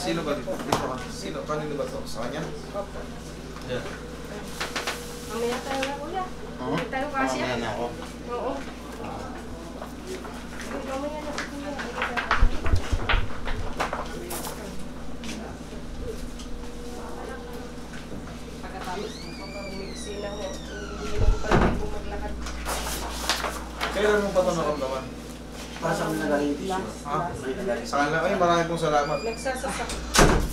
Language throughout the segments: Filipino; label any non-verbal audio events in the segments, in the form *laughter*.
Sino ba dito? Dito ka. Sino? Kanino ba to? Sa kanya? Opo. Yeah. Mamaya tayo na kuya. Oo. Hindi tayo kasi. Mamaya na ako. Oo. Mamaya na si kuya. Pagkatapos, na ho. Hindi mo pa rin po maglakad. Kailan mo pa ito nakamdaman? Para sa mga nagaling tissue. Last- May nagaling Sa kanila, ay maraming pong salamat. Nagsasasakit.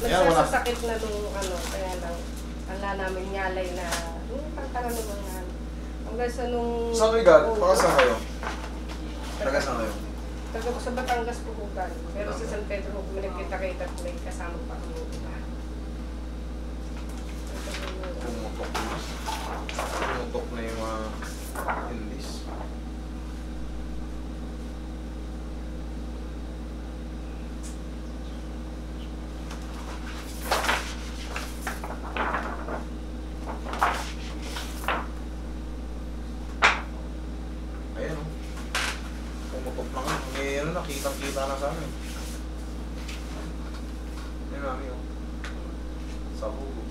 Yan, wala. Nagsasakit na nung ano, kaya lang, wala namin nyalay na, yung pagkaroon ng mga, hanggang sa nung... Saan kayo? Oo. Baka saan kayo? Taga saan kayo? Taga sa Batangas po bukan. Pero sa San Pedro po, may nagkita-kita po may kasama pa kami. Pumutok na. Pumutok na yung mga indis. Ayan o. Pumutok na nga. May ano na, na sa amin. Ayan mami o. Sa bugo.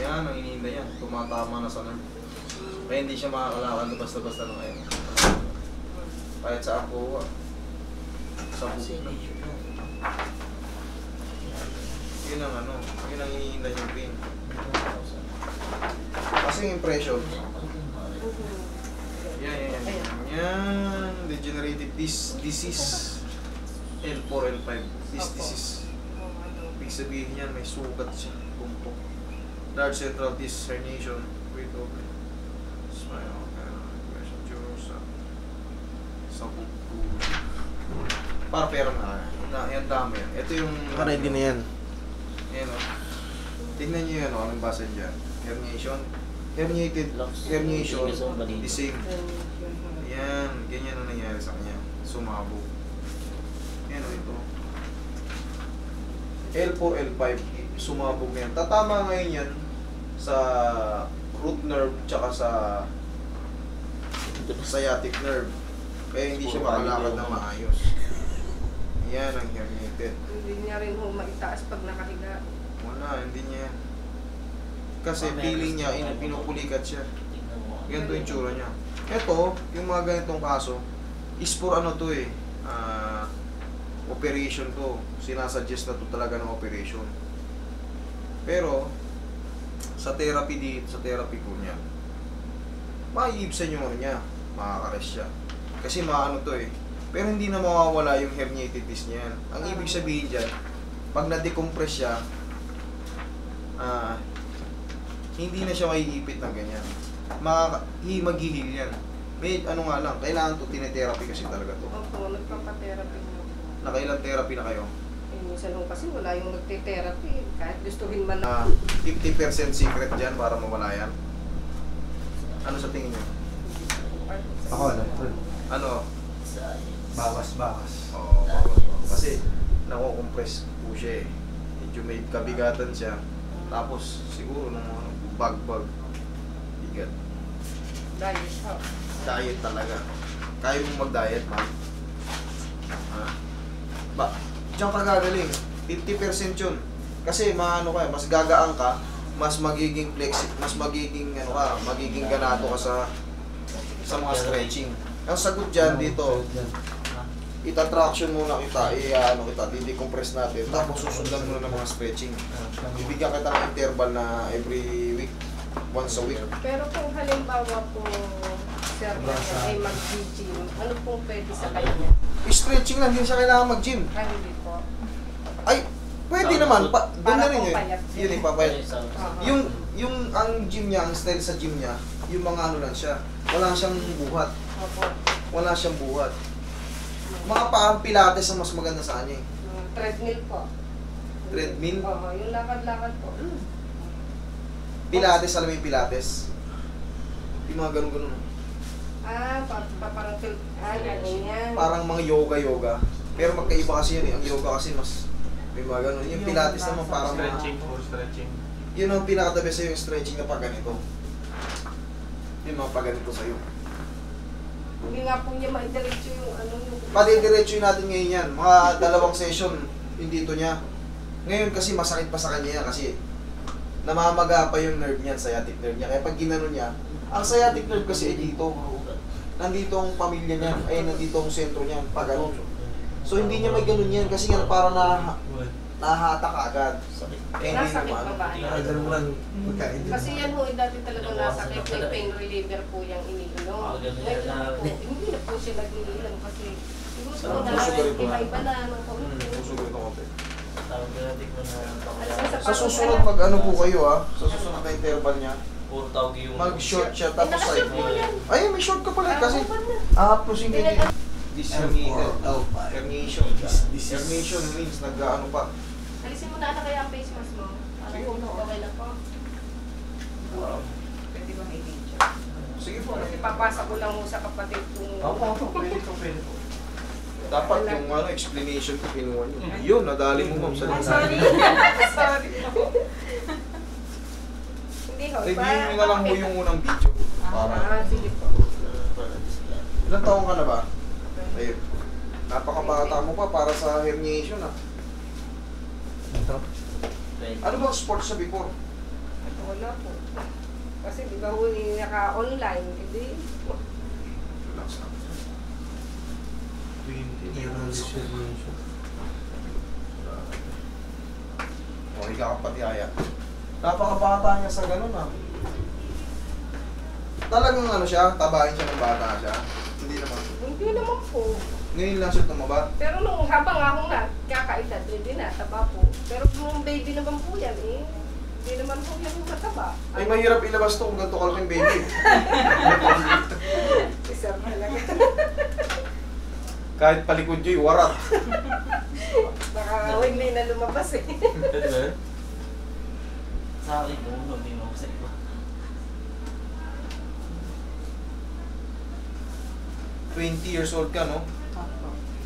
Yan, ang iniinda yan. Tumatama na sa nerve. Kaya hindi siya makakalakad basta-basta na ngayon. Kahit sa ako, ah. sa buko na. Yun ang ano, yun ang iniinda yung pain. Kasi yung impression, yan, yan, yan. Ayan. Yan, degenerative dis disease. L4, L5, this Opo. disease. Ibig sabihin yan, may sugat siya, tumpok. Large central disc herniation with open spinal canal impression due sa sa buko. Para pera na, na yan dami yan. Ito yung... Ready na yan. Yan o. Tingnan nyo yan o, anong basa dyan. Herniation. Herniated herniation, the same. Yan, ganyan ang nangyari sa kanya. Sumabog. Yan o, ito. L4, L5, sumabog na yan. Tatama ngayon yan sa root nerve tsaka sa sciatic nerve. Kaya hindi siya makalakad na maayos. Yan ang herniated. Hindi niya rin ho maitaas pag nakahiga. Wala, hindi niya yan. Kasi feeling niya, in, pinupulikat siya. Ganito yung tsura niya. Ito, yung mga ganitong kaso, is for ano to eh, ah, operation to. Sinasuggest na to talaga ng operation. Pero, sa therapy dito, sa therapy ko niya, maiibsan yung ano niya, makakares siya. Kasi maano to eh. Pero hindi na mawawala yung herniated disc niya yan. Ang ibig sabihin dyan, pag na-decompress siya, ah, hindi na siya maiipit ng ganyan. Makaka- hi- maghihil yan. May ano nga lang, kailangan to tinetherapy kasi talaga to. Opo, nagpapatherapy mo. Nakailang therapy na kayo? Eh, minsan ho kasi wala yung magte-therapy. Kahit gustuhin man na. 50% secret dyan para mawala yan. Ano sa tingin niyo? Ako, ano? Ano? Bawas, bawas. Oo, kasi nako-compress po siya eh. Medyo may kabigatan siya. Tapos siguro nung bagbag, bigat. Diet ho. Diet talaga. Kaya mong mag-diet, ma'am. Ah. Ba, diyan ka gagaling. 50% yun. Kasi maano ka, mas gagaan ka, mas magiging flexi, mas magiging ano ka, magiging ganado ka sa sa mga stretching. Ang sagot diyan dito, ita-traction muna kita, i-ano kita, di-decompress natin, tapos susundan mo na ng mga stretching. Bibigyan kita ng interval na every week, once a week. Pero kung halimbawa po, sir, ay mag-gym, ano pong pwede sa kanya? Stretching lang, hindi siya kailangan mag-gym. Ay, hindi po. Ay, pwede naman. Pa, doon na rin yun. Yun yung papayat. Aha. Yung, yung ang gym niya, ang style sa gym niya, yung mga ano lang siya. Wala siyang buhat. Opo. Wala siyang buhat. Mga parang pilates ang mas maganda sa kanya eh. Yung treadmill po. Treadmill? Oo, yung lakad-lakad po. Pilates, alam mo yung pilates? Yung mga ganun-ganun. Ah, pa, pa parang til... Ah, ganun yan. Parang mga yoga-yoga. Pero magkaiba kasi yun eh. Ang yoga kasi mas may mga ganun. Yung pilates naman parang Stretching for stretching. yun ang pinaka-the best sa'yo, yung stretching na pag ganito. Yung mga pag ganito sa'yo. Hindi nga po niya maidiretso yung ano yung... Padidiretso natin ngayon yan. Mga dalawang session. yung dito niya. Ngayon kasi masakit pa sa kanya yan kasi namamaga pa yung nerve niyan, sciatic nerve niya. Kaya pag ginano niya, ang sciatic nerve kasi ay dito. Nandito ang pamilya niya, ay nandito ang sentro niya, pag ganun. So hindi niya may ganun yan kasi nga para na nahata ka agad. Eh, Nasakit naman. pa ba? Ay, ganun lang. Pagkain din. Kasi yan ho, dati talaga nasakit, may pain reliever po yung iniinom. Ngayon po, hindi na po siya nag-iinom kasi po Ah, na iba-iba na ng Hmm, konti. susugal ito. Tawag na natin na Sa susunod mag ano po kayo ah, sa susunod na interval niya, Puro tawag yung... mag-short siya Eh, tapos po yan. Ay, may short ka pala kasi Ako pa na. ahaplosin ka din. This herniated. L5. Herniation. This- this is- Herniation means nag-ano pa. Alisin mo na ano kaya ang face mask mo. Sige, po, ano? okay na po. Pwede bang i-video? Sige po. Kasi papasa ko lang mo sa kapatid kung... Opo, opo, pwede po, pwede po. Dapat yung ano, explanation ko kinuha niyo. Yun, nadali mo ma'am sa I'm likod. sorry. *laughs* sorry po. Hindi ho. Review nyo na lang mo yung unang video. Para. Ah, sige po. Ilang taong ka na ba? Ayun. Napakabata mo pa para sa herniation ah. Ito. Ano bang sports sa before? Wala po. Kasi di ba ho, eh, naka-online, hindi. Relax lang. Meron siya siya. O, higa ka pati aya. Napakabata niya sa ganun ah. Talagang ano siya, tabahin siya ng bata siya. Hindi naman. Hindi naman po. Ngayon lang siya tumaba. Pero nung habang ako na, kakaedad, hindi na, taba po. Pero nung baby naman po yan, eh, hindi naman po yan mataba. Ay, mahirap ilabas to kung ganito kalaking baby. *laughs* *laughs* Isa talaga. *laughs* Kahit palikod *laughs* yun, warat. Baka hindi na lumabas eh. Pwede ba? Sa akin, ano, hindi mo sa iba. Twenty years old ka, no?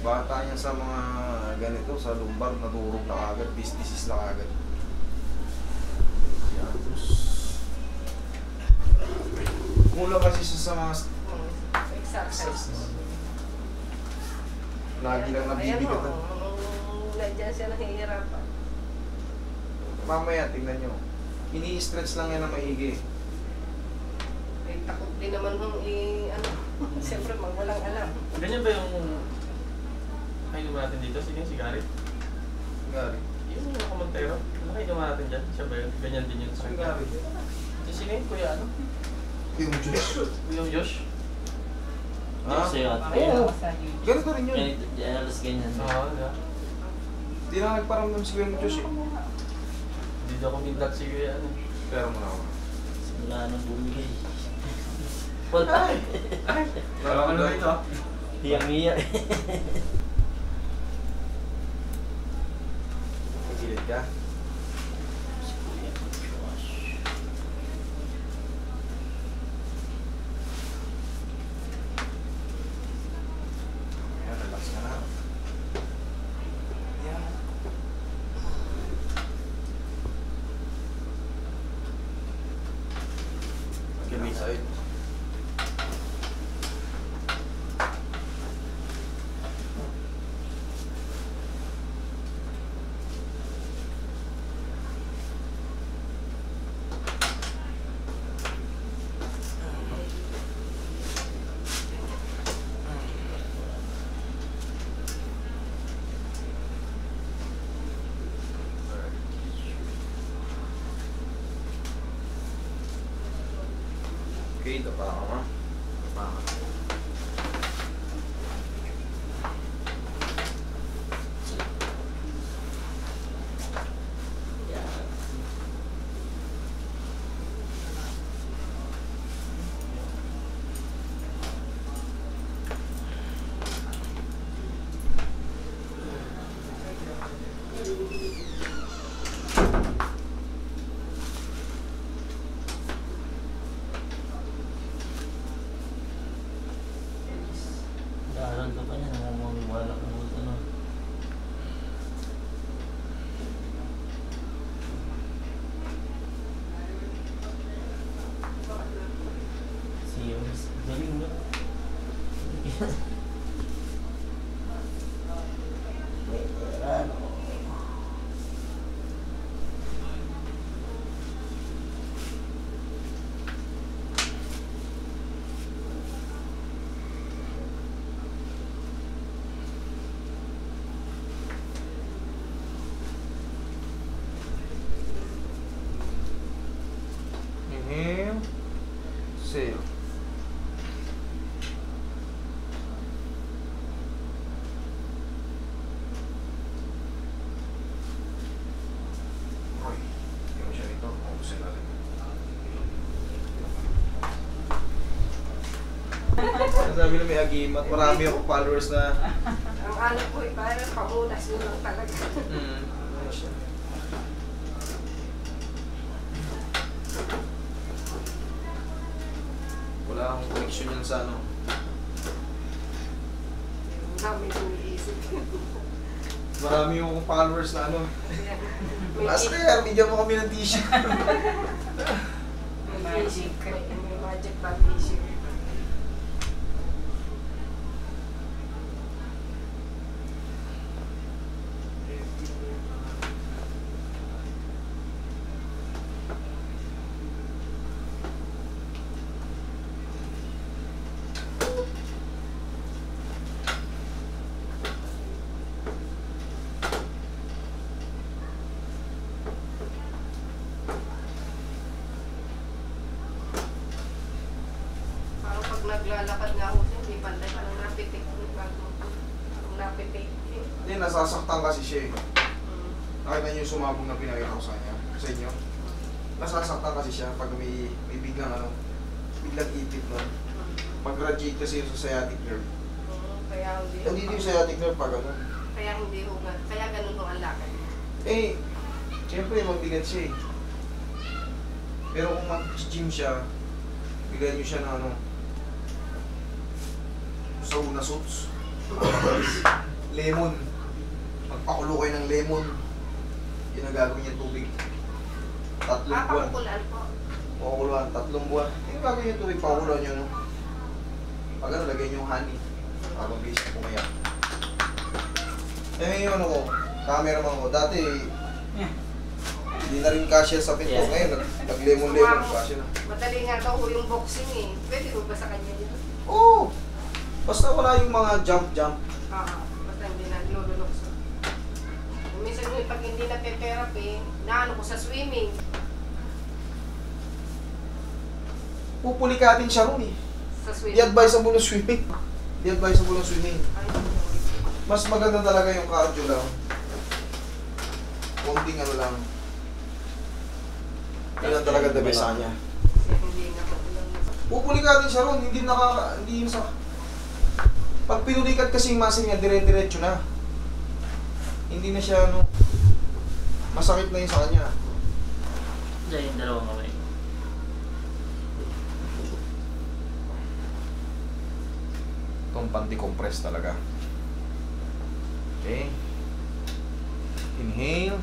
Bata niya sa mga ganito, sa lumbar, nadurog na kagad, bis disease na kagad. Yan. Mula kasi sa mga Exercise. Lagi lang nabibigatan. Ayan o, nandiyan siya nahihirapan. Mamaya, tingnan nyo. Ini-stretch lang yan na maigi. Eh, takot din naman hong i, ano, *laughs* siyempre mag walang alam. Ganyan ba yung... Kayo naman natin dito? Sino yung si Gary? Gary. Yung nakamontero? Ano kayo naman natin dyan? Siya ba yun? Ganyan din yun sa Si Gary. Si sino yun? Kuya ano? Yung Diyos. Kuya Josh? Ha? Sa'yo at Oo. Ganito rin yun. Alas ganyan. Oo, yeah. Hindi na nagparamdam si Kuya Diyos eh. Hindi daw kumindat si Kuya ano. Pero mo na ako. Simula nung bumigay. *laughs* Wala. Parang ano ito? Hiyang-hiya. Pagilid ka. Si Kuya Josh. Ayan, relax ka na. Ayan. Kabilang side. Okay, ito pa ako ma. Inhale. Exhale. Sabi na may agimat. Marami akong followers na... Ang ano ko, eh, parang paunas mo lang talaga. Mm. Connection yan sa ano. Kong iisip. Marami akong followers na ano. *laughs* May Master, bigyan mo kami ng tissue. May magic. May, magic bag issue. Parang pag naglalakad nga ako hindi pantay parang napitik ko bago parang napitik. Hindi, nasasaktan kasi siya eh. Mm. Nakita niyo yung sumabog na pinakita ko sa kanya, sa inyo. Nasasaktan kasi siya pag may, may biglang ano, biglang ipit nun. Mag-graduate kasi yung sa sciatic nerve. Mm, Kaya hindi. Hindi yung sciatic nerve pag ano. Kaya hindi ho nga. Kaya ganun ho ang lakad. Eh, siyempre magbigat siya eh. Pero kung mag-gym siya, bigyan niyo siya ng ano, sauna suits. *coughs* lemon. Magpakulo kayo ng lemon. Yun ang gagawin niya tubig. Tatlong Ah, buwan. pakukulan po. Pakukuluan, tatlong buwan. Yung gagawin niyo tubig, pakukuluan niyo, no? Pag ano, lagay niyo yung honey. Para mabilis na pumayak. Eh, yung ano ko, cameraman ko, dati, hindi na rin kasya sa pinto. Yeah. Ngayon, nag- nag-lemon-lemon, kasya na. Madali nga daw yung boxing eh. Pwede ho ba sa kanya yun? Oo! Oh, basta wala yung mga jump-jump. Ah, basta hindi na nilululokso. Minsan yung pag hindi na therapy, naano ko sa swimming. Pupulikatin siya ron eh. Sa swimming. advisable yung swimming. Di advisable yung swimming. Mas maganda talaga yung cardio lang. Konting ano lang. Yun ang talaga the best lang. Pupulikatin siya ron, hindi nakaka... Hindi yung sa... Pag pinulikat kasi yung muscle niya, dire-diretso na. Hindi na siya ano... Masakit na yun sa kanya. Diyan yung dalawang kamay. Itong panty-compress talaga. Okay. Inhale.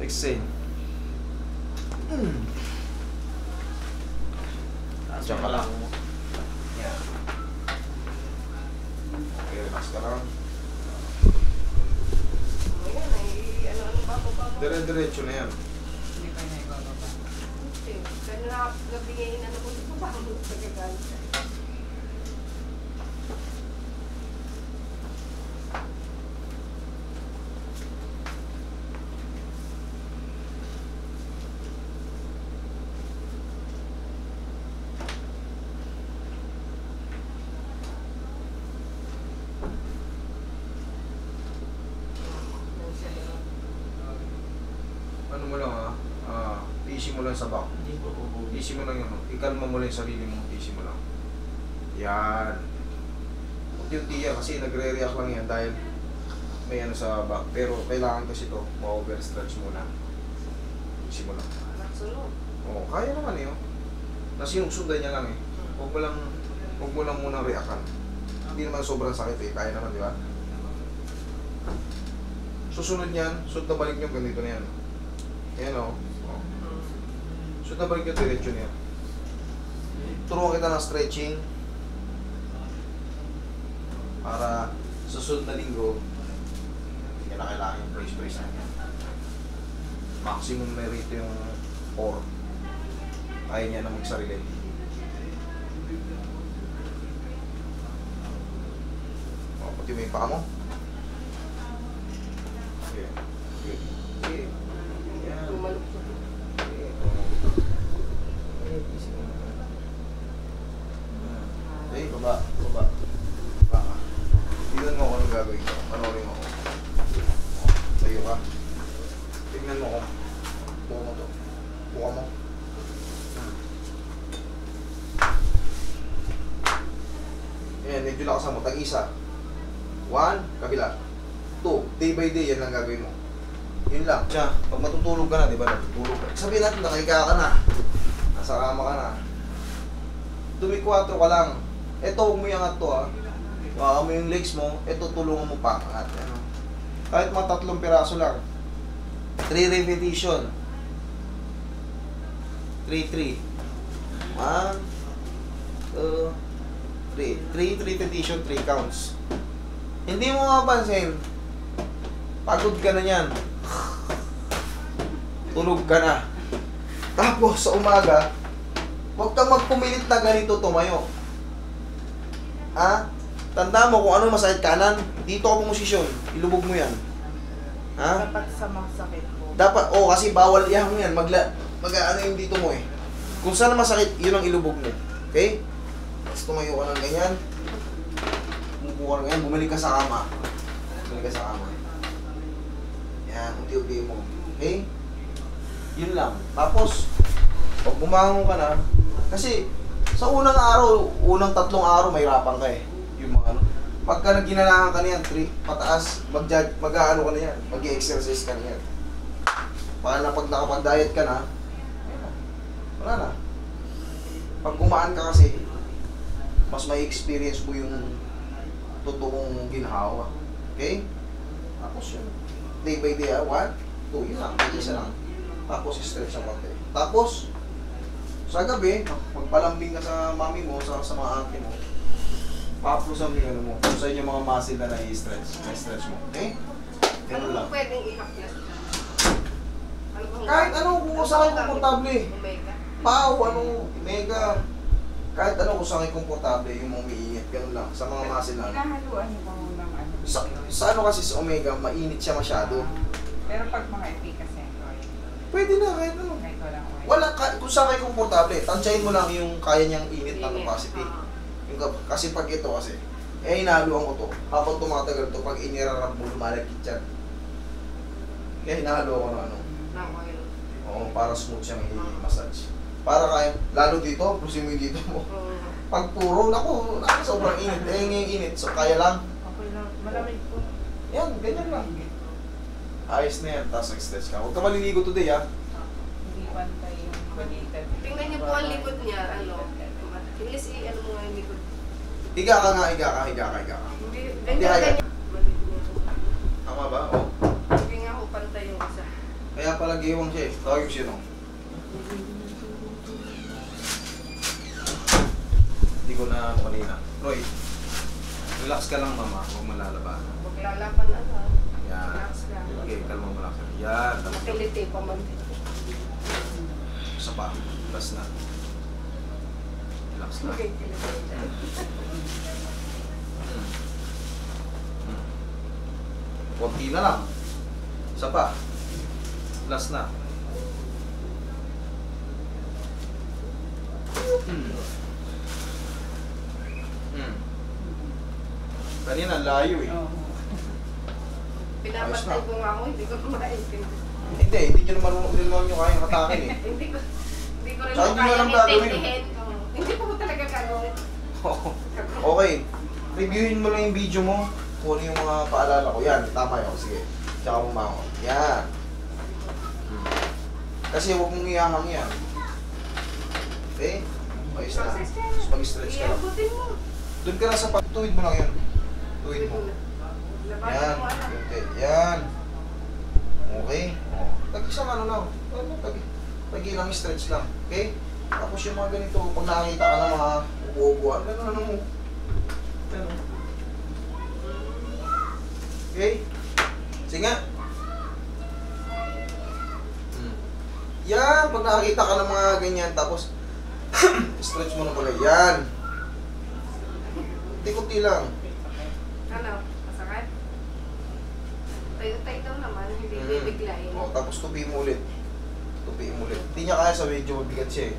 Exhale. Mm. Diyan ka lang. lang. Yeah. Okay, relax ka lang. Ngayon, ay ano-ano ba pa mo? Dire-diretso na yan. Hindi pa niya ibababa. Kaya na gabi ngayon, ano ko ito ba mo pagkagalit siya. Yan siya, eh. Ano mo lang ha? Ah, tisi mo lang sa back. Tisi mo lang yun. Ikalma mo lang yung sarili mo. Tisi mo lang. Yan. Unti-unti yan kasi nagre-react lang yan dahil may ano sa back. Pero kailangan kasi ito, ma-overstretch muna. Tisi mo lang. Oo, kaya naman eh. oh. Nasinusundan niya lang eh. Huwag mo lang, huwag mo lang munang reactan. Hindi naman sobrang sakit eh. Kaya naman, di ba? Susunod niyan, sunod na balik niyo, ganito na yan. Oh. Sunod na balik niyo, diretso niya. Turuan kita ng stretching. Para sa sunod na linggo, hindi na kailangan yung brace-brace na yan. Maximum na yung 4 kaya niya na magsarili. O, pati mo yung paa mo. Okay. Yan. Tumalukso. Okay. O. Okay, easy mo. Yan. Okay, baba. Baba. Baba ka. Tingnan mo kung anong gagawin ko. Panoorin mo ako. O, Tayo ka. Tingnan mo ako. Buka mo to. Buka mo. medyo lakasan mo, tag-isa. One, kabila. Two, day by day, yan lang gagawin mo. Yun lang. Siya, pag matutulog ka na, di ba, natutulog ka. Sabihin natin, nakahiga ka na. Nasa kama ka na. Dumikwato ka lang. Ito, huwag mo yung to ah. Baka mo yung legs mo, ito tulungan mo pa. At, ano. Kahit mga tatlong piraso lang. 3 repetition. 3-3. 1, 2, 3. 3 repetition, 3 counts. Hindi mo mapapansin, pagod ka na yan. Tulog ka na. Tapos sa umaga, huwag kang magpumilit na ganito tumayo. Ha? Tanda mo kung ano masakit kanan, dito ka pumosisyon. Ilubog mo yan. Ha? Dapat sa masakit po. Dapat, oh, kasi bawal ihang yan. Magla, mag ano yung dito mo eh. Kung saan masakit, yun ang ilubog mo. Okay? Tapos tumayo ka ng ganyan. Umupo ka ganyan, bumalik ka sa kama. Bumalik ka sa kama. Yan, unti-unti mo. Okay? Yun lang. Tapos, pag bumangon ka na, kasi sa unang araw, unang tatlong araw, may rapang ka eh. Yung mga ano. Pagka nagginanahan ka niyan, tri, pataas, mag mag-ano ka na yan, mag-exercise ka na yan. Para na pag nakapag-diet ka na, na, wala na. Pag kumaan ka kasi, mas may experience mo yung totoong ginhawa. Okay? Tapos yun. Day by day, ah, one, two, yun lang, isa lang. Tapos stretch ang konti. Tapos, sa gabi, magpalambing ka sa mami mo, sa, sa mga auntie mo, papusan mo yung ano mo, kung sa inyo mga muscle na nai-stretch, na-stretch mo. Okay? Ano Ganun lang. bang pwedeng? Ano bang Kahit ano, kung sa akin komportable. Omega. Pau, ano, mega, kahit ano kung sa akin komportable, yung mga umiinit, ganun lang, sa mga muscle na. Hinahaluan niyo ba ng ano? Sa, sa ano kasi sa Omega, mainit siya masyado. Pero pag mga efficacy, oil, Pwede na, kahit ano. Wala, kung sa akin komportable, tansyahin mo lang yung kaya niyang init na capacity. Ah. Yung, kasi pag ito kasi, eh hinahaluan ko to. Habang tumatagal to, pag inirarap mo, lumalagkit yan. Kaya hinahaluan ko na ano. Ng oil. Oo, para smooth siyang i-massage. Para kaya, lalo dito, plusin mo yung dito mo. Pag puro, naku, naku, sobrang init. Eh, yung init, so kaya lang. Okay lang. Malamig po. Yan, ganyan lang. Ayos na yan, tapos nag-stretch ka. Huwag ka maliligo today, ha? Hindi pantay yung balikat. Tingnan niyo po ang likod niya, ano. Ilis i ano mo nga yung likod. Higa ka nga, higa ka, higa ka, higa ka. Hindi, Hindi, ganyan, ganyan. Tama ba? Oo. Hindi nga ako pantay yung isa. Kaya pala giwang siya eh. Tawag ko siya, no? Hindi ko na ano kanina. Roy, relax ka lang mama. Huwag mo lalaban. Huwag lalaban ano. Yan. Relax. Okay, kalma mo lang. Yan. Makiliti pa man. isa pa. Relax na. Relax na. Okay. Konti na lang. Isa pa. Last na. Hmm. Hmm. Kanina, layo eh. Oo. Pinapatay ko nga ako, hindi ko maintindihan. Hindi, hindi nyo naman, hindi naman nyo kayang hatakin eh. *laughs* Hindi ko, hindi ko rin Tsaka ako hindi mo kaya alam gagawin. intindihin. Oo. Hindi ko po talaga gagawin. Okay. Reviewin mo lang yung video mo. Kung ano yung mga paalala ko. Yan, tama yun. Sige. Tsaka bumangon. Yan. Hmm. Kasi huwag mong iyahang yan. Okay? Ayos na. Tapos mag-stretch ka lang. Doon ka lang sa pag... Tuwid mo lang yan. Tuwid mo. Yan. anak. Kunti. Yan. Okay. Oh. Tag isang ano lang. Ano, tag, tag ilang stretch lang. Okay? Tapos yung mga ganito, pag nakakita ka ng mga upo-upuan, gano'n ano mo. Gano'n. Okay? Sige nga. Hmm. Yan, pag nakakita ka ng mga ganyan, tapos *clears throat* stretch mo na pala. Yan. Kunti-kunti lang. Ano? Masakit? Tayo-tayo daw naman, hindi Mm. bibiglayin. Oh, tapos tupi mo ulit. Tupi mo ulit. Hindi niya kaya sa medyo mabigat siya eh.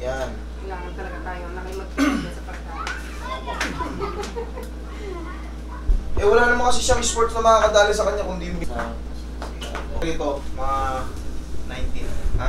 Yan. Kailangan talaga tayo nakimagpapagod sa pagkain. Eh wala naman kasi siyang sports na makakadali sa kanya kundi yung. Ito, mga 19. Ha?